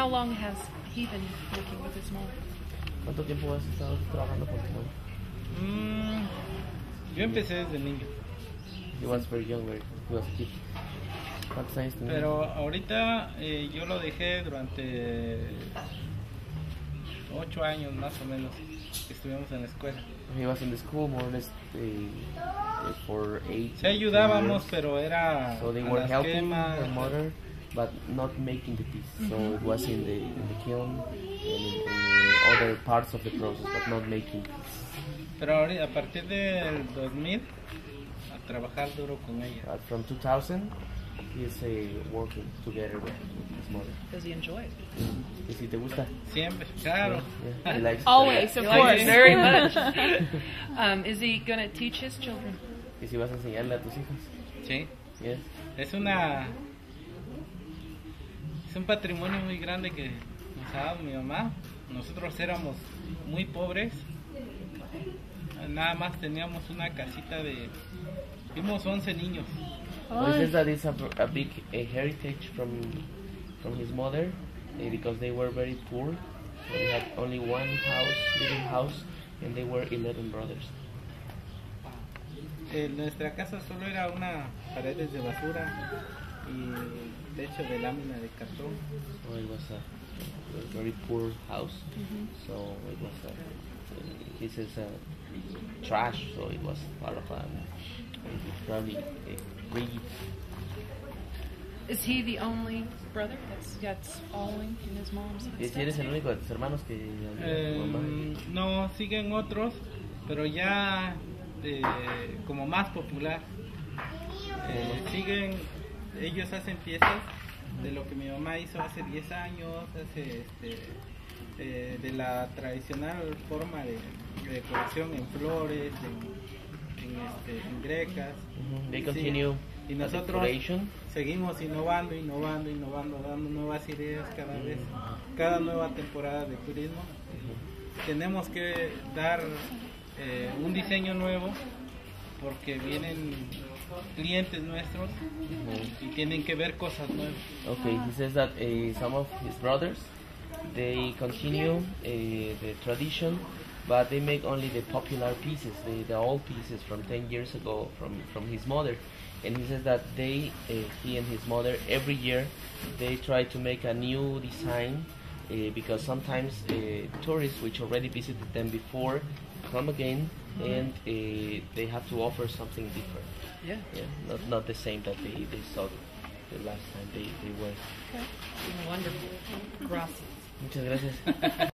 how long has he been working with his mom? ¿Cuánto tiempo has estado trabajando con tu mamá? Mm, yo empecé desde niño, He was very young, very, he was a kid. ¿Cuántos años tenía? pero ahorita eh, yo lo dejé durante ocho años más o menos que estuvimos en la escuela. He was in the school more or less eh, for eight Se ayudábamos, years. pero era So they were helping her mother, but not making the piece. So it was in the in the kiln and in, in other parts of the process, but not making piece. Pero ahorita, a partir del 2000 a trabajar duro con ella. But from 2000, he's uh, working together with his mother. Does he enjoy it? ¿Y si te gusta? Siempre, claro. Yeah, he likes it. Always, of He likes course, very much. um, is he going to teach his children? ¿Y si vas a enseñarle a tus hijos? Sí, Yes. es una es un patrimonio muy grande que nos ha dado mi mamá. Nosotros éramos muy pobres. Nada más teníamos una casita de fuimos 11 niños. Well, he says that it's a, a big a heritage from from his mother eh, because they were very poor. They had only one house, living house, and they were 11 brothers. En nuestra casa solo era una paredes de basura y techo de lámina de cartón. So it was a, a very poor house. So it was a, he says uh, trash. So it was part of a probably a reed. Is he the only brother that's that's following in his mom's si eres footsteps? el único de tus hermanos que Eh, no, siguen otros, pero ya eh, como más popular. Eh, siguen, ellos hacen piezas de lo que mi mamá hizo hace 10 años, hace este, eh, de la tradicional forma de, de decoración en flores, en, en, este, en grecas. They Sí. continue Y nosotros seguimos innovando, innovando, innovando, dando nuevas ideas cada vez, cada nueva temporada de turismo. Tenemos que dar eh, un diseño nuevo porque vienen clientes nuestros y tienen que ver cosas nuevas. Okay, he says that uh, some of his brothers they continue uh, the tradition, but they make only the popular pieces, the, the old pieces from 10 years ago from, from his mother. And he says that they, uh, he and his mother, every year they try to make a new design because sometimes tourists which already visited them before come again and uh, they have to offer something different. Yeah. Yeah, not, not the same that they, they saw the last time they, they were. Wonderful. Gracias. Muchas gracias.